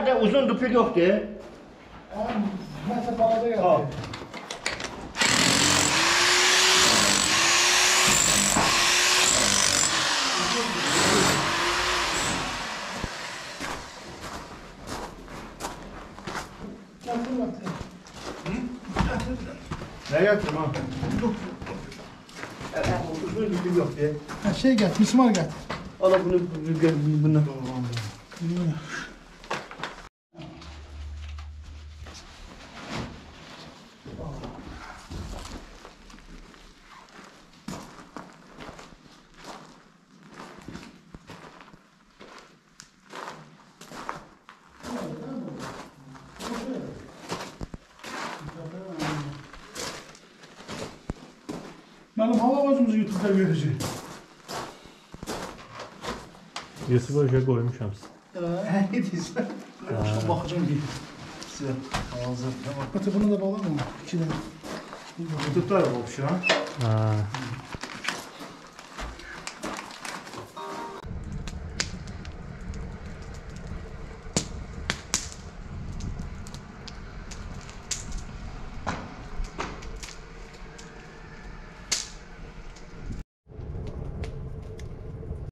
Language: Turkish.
Nerede uzun dupil yoktu. Mete bağda. Getir Mete. Ne yaptım ha? Uzun dupil yoktu. Ha, şey get, mismar get. Al bunu bunu bunu. Benim hava gözümüzü YouTube'da görecek. YouTube'a şey koymuşam. Ee, ne diyorsun? Şu bakacağım bir. Size. Ağzı. Mete bunu da bağlar mı? İki tane. Tutar olmuş ha. Ha.